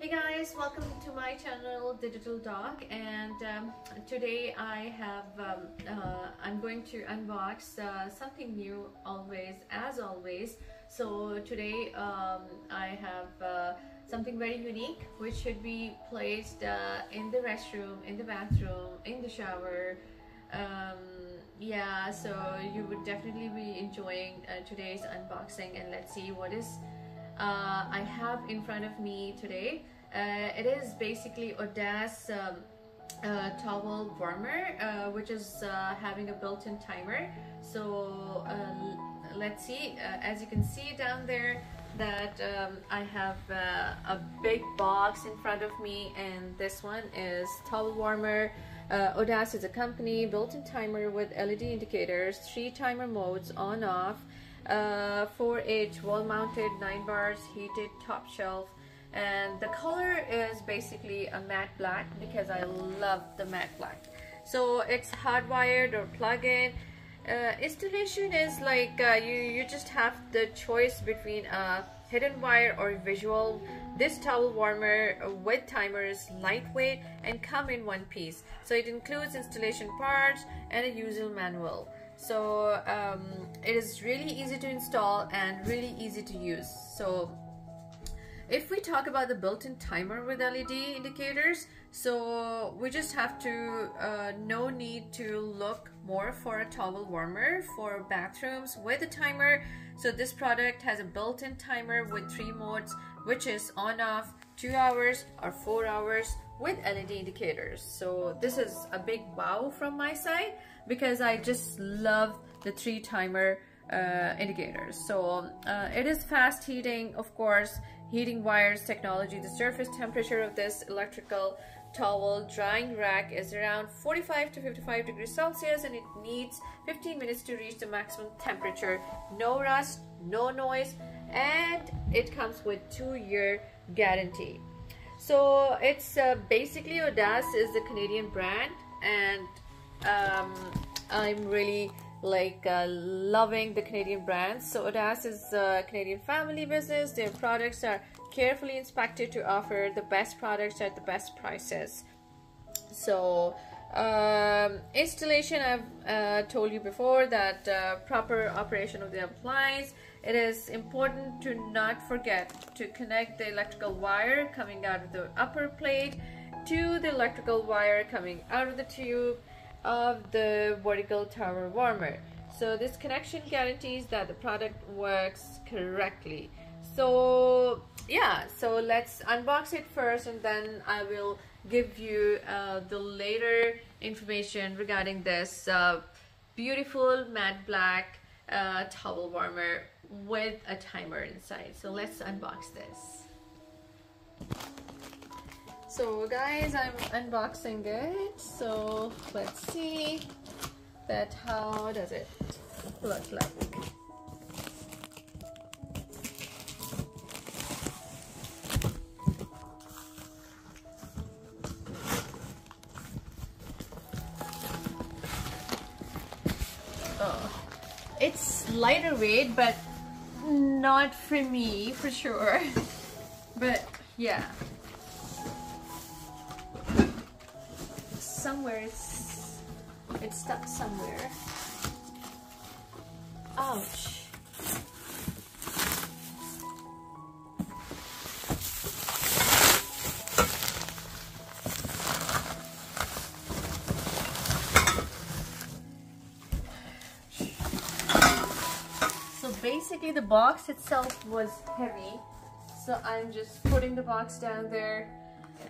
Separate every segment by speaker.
Speaker 1: Hey guys, welcome to my channel Digital Doc and um, today I have um, uh, I'm going to unbox uh, something new always as always. So today um, I have uh, something very unique which should be placed uh, in the restroom in the bathroom in the shower. Um, yeah so you would definitely be enjoying uh, today's unboxing and let's see what is uh, I have in front of me today uh, it is basically Audace um, uh, towel warmer, uh, which is uh, having a built-in timer. So uh, let's see, uh, as you can see down there, that um, I have a big box in front of me and this one is towel warmer. Audace is a company, built-in timer with LED indicators, three timer modes on off, 4H wall-mounted 9 bars heated top shelf. And the color is basically a matte black because I love the matte black. So it's hardwired or plug-in. Uh, installation is like uh, you you just have the choice between a hidden wire or visual. This towel warmer with timer is lightweight and come in one piece. So it includes installation parts and a user manual so um, it is really easy to install and really easy to use so if we talk about the built-in timer with LED indicators, so we just have to, uh, no need to look more for a towel warmer for bathrooms with a timer. So this product has a built-in timer with three modes, which is on off, two hours or four hours with LED indicators. So this is a big wow from my side because I just love the three timer uh, indicators. So uh, it is fast heating, of course, heating wires technology. The surface temperature of this electrical towel drying rack is around 45 to 55 degrees Celsius and it needs 15 minutes to reach the maximum temperature. No rust, no noise, and it comes with two-year guarantee. So it's uh, basically Audace is the Canadian brand and um, I'm really like uh, loving the Canadian brands. So Audace is a Canadian family business. Their products are carefully inspected to offer the best products at the best prices. So um, installation, I've uh, told you before that uh, proper operation of the appliance. It is important to not forget to connect the electrical wire coming out of the upper plate to the electrical wire coming out of the tube of the vertical tower warmer. So this connection guarantees that the product works correctly. So yeah, so let's unbox it first and then I will give you uh, the later information regarding this uh, beautiful matte black uh, towel warmer with a timer inside. So let's unbox this. So guys, I'm unboxing it. So let's see that how does it look like. Oh, it's lighter weight, but not for me for sure. But yeah, somewhere it's it's stuck somewhere. Ouch. So basically the box itself was heavy. So I'm just putting the box down there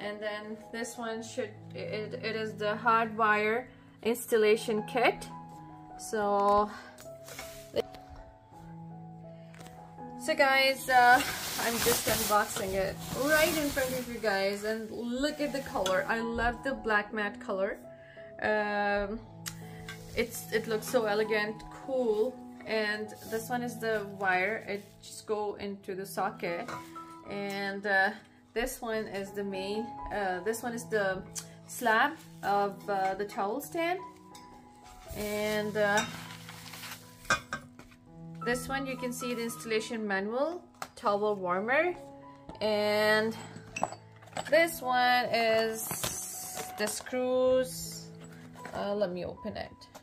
Speaker 1: and then this one should it, it is the hardwire installation kit. So so guys uh, I'm just unboxing it right in front of you guys. And look at the color. I love the black matte color. Um, it's it looks so elegant cool. And this one is the wire. It just go into the socket. And uh, this one is the main, uh, this one is the slab of uh, the towel stand. And uh, this one you can see the installation manual, towel warmer. And this one is the screws. Uh, let me open it.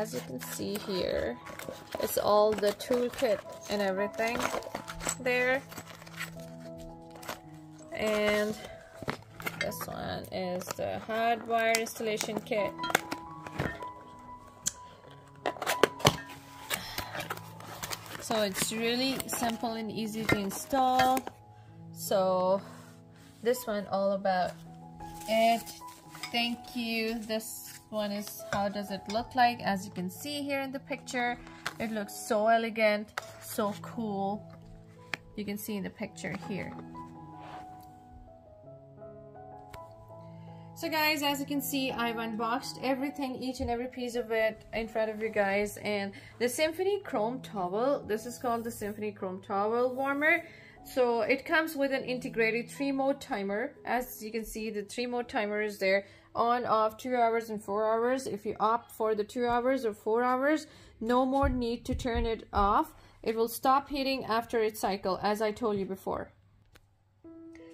Speaker 1: As you can see here, it's all the toolkit and everything there. And this one is the hardwire installation kit. So it's really simple and easy to install. So this one all about it. Thank you. This one is how does it look like. As you can see here in the picture, it looks so elegant, so cool. You can see in the picture here. So guys, as you can see, I've unboxed everything, each and every piece of it in front of you guys. And the Symphony Chrome Towel, this is called the Symphony Chrome Towel Warmer. So it comes with an integrated three mode timer. As you can see, the three mode timer is there on, off, two hours and four hours. If you opt for the two hours or four hours, no more need to turn it off. It will stop heating after its cycle, as I told you before.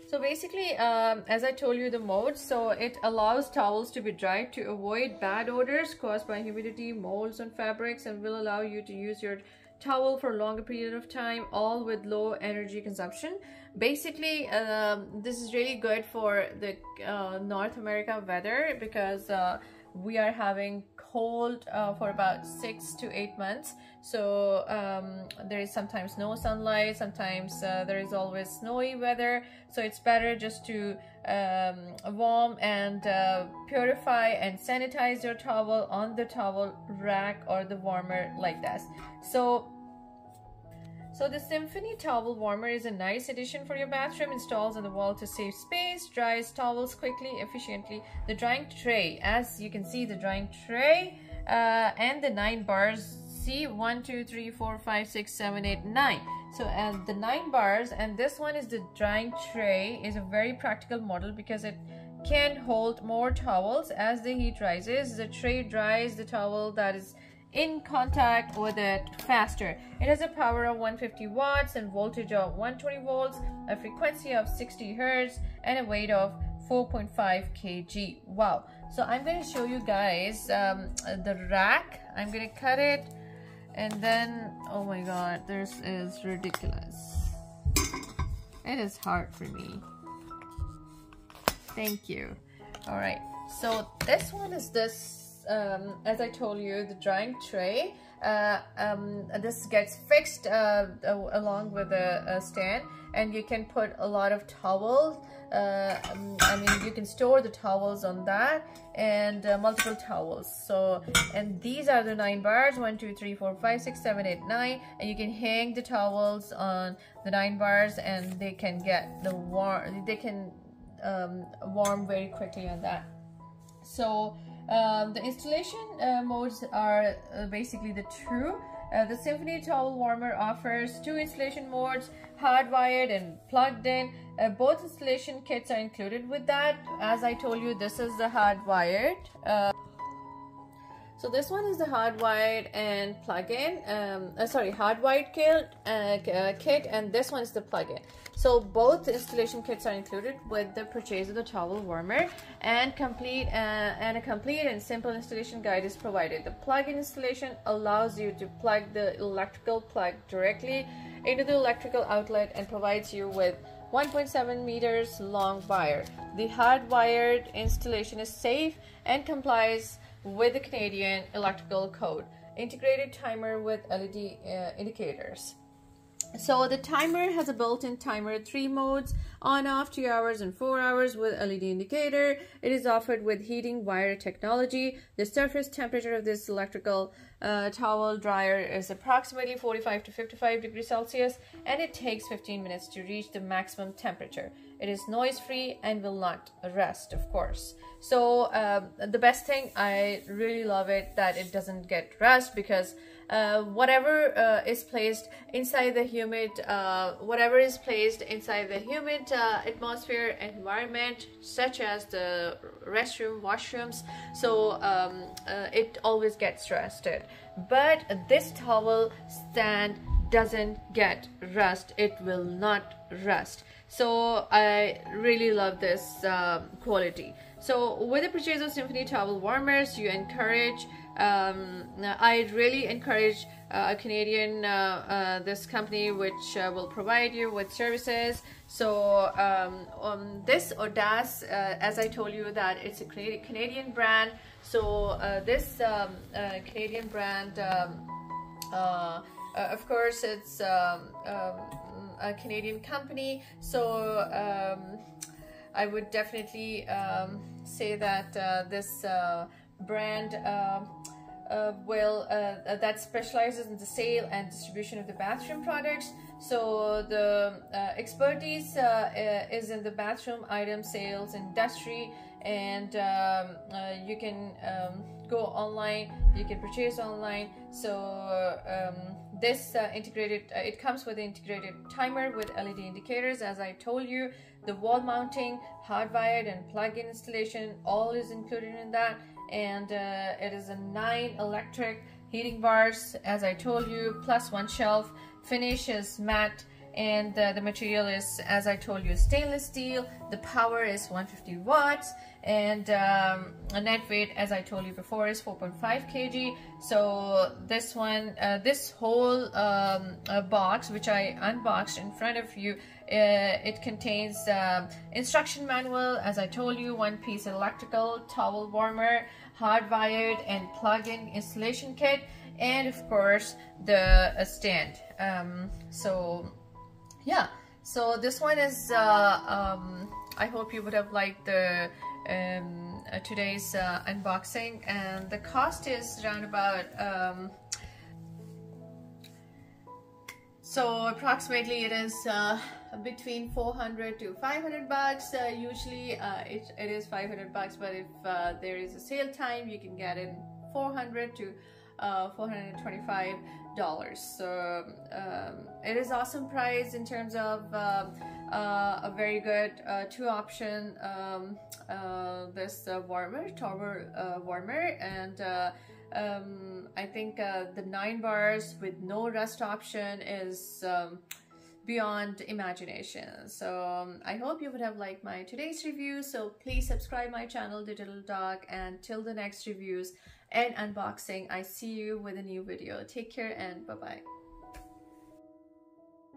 Speaker 1: So basically, um, as I told you the mode, so it allows towels to be dried to avoid bad odors caused by humidity, molds on fabrics and will allow you to use your towel for a longer period of time, all with low energy consumption. Basically, um, this is really good for the uh, North America weather because uh, we are having cold uh, for about six to eight months. So um, there is sometimes no sunlight sometimes uh, there is always snowy weather. So it's better just to um, warm and uh, purify and sanitize your towel on the towel rack or the warmer like this so so the Symphony Towel Warmer is a nice addition for your bathroom. Installs on the wall to save space, dries towels quickly, efficiently. The drying tray, as you can see, the drying tray uh, and the nine bars. See, one, two, three, four, five, six, seven, eight, nine. So and uh, the nine bars, and this one is the drying tray, is a very practical model because it can hold more towels as the heat rises. The tray dries the towel that is in contact with it faster. It has a power of 150 watts and voltage of 120 volts, a frequency of 60 hertz, and a weight of 4.5 kg. Wow. So I'm going to show you guys um, the rack. I'm going to cut it and then, oh my god, this is ridiculous. It is hard for me. Thank you. All right. So this one is this um, as I told you, the drying tray. Uh, um, this gets fixed uh, along with a, a, stand and you can put a lot of towels uh, um, I mean you can store the towels on that and uh, multiple towels so and these are the nine bars one two three four five six seven eight nine and you can hang the towels on the nine bars and they can get the warm they can um, warm very quickly on that so um, the installation uh, modes are uh, basically the two. Uh, the Symphony Towel Warmer offers two installation modes, hardwired and plugged in. Uh, both installation kits are included with that. As I told you, this is the hardwired. Uh, so this one is the hardwired and plug-in, um, uh, sorry, hardwired kit, kit, and this one is the plug-in. So both installation kits are included with the purchase of the towel warmer and complete uh, and a complete and simple installation guide is provided. The plug-in installation allows you to plug the electrical plug directly into the electrical outlet and provides you with 1.7 meters long wire. The hardwired installation is safe and complies with the Canadian electrical code. Integrated timer with LED uh, indicators. So the timer has a built-in timer, three modes, on off, two hours and four hours with LED indicator. It is offered with heating wire technology. The surface temperature of this electrical uh, towel dryer is approximately 45 to 55 degrees Celsius and it takes 15 minutes to reach the maximum temperature. It is noise free and will not rust, of course. So um, the best thing, I really love it that it doesn't get rust because uh, whatever uh, is placed inside the humid uh, whatever is placed inside the humid uh, atmosphere environment such as the restroom washrooms. So um, uh, it always gets rusted. But this towel stand doesn't get rust. It will not rust. So i really love this um, quality. So with the purchase of symphony towel warmers you encourage um, I really encourage uh, a Canadian uh, uh, this company which uh, will provide you with services. So um, um, this Audace uh, as I told you that it's a Canadian brand. So this um, Canadian brand um, of course it's um, a Canadian company. So I would definitely say that this brand uh, uh, will uh, that specializes in the sale and distribution of the bathroom products. So the uh, expertise uh, uh, is in the bathroom item sales industry, and um, you can um, go online. You can purchase online. So um, this integrated it comes with integrated timer with LED indicators, as I told you. The wall mounting, hardwired, and plug-in installation all is included in that and uh, it is a 9 electric heating bars as I told you plus one shelf finish is matte and uh, the material is as I told you stainless steel. The power is 150 watts and um, a net weight as I told you before is 4.5 kg. So this one uh, this whole um, uh, box which I unboxed in front of you it contains um, instruction manual as I told you one piece electrical towel warmer hardwired and plug-in installation kit and of course the uh, stand. Um, so yeah. So this one is uh, um, I hope you would have liked the um, uh, today's uh, unboxing and the cost is around about um, so approximately it is uh, between 400 to 500 bucks. Uh, usually uh, it, it is 500 bucks but if uh, there is a sale time you can get it 400 to uh, 425 dollars. So um, it is awesome price in terms of um, uh, a very good two option um, this warmer tower warmer and um, I think uh, the nine bars with no rest option is um, beyond imagination. So um, i hope you would have liked my today's review. So please subscribe my channel digital doc and till the next reviews and unboxing i see you with a new video. Take care and bye bye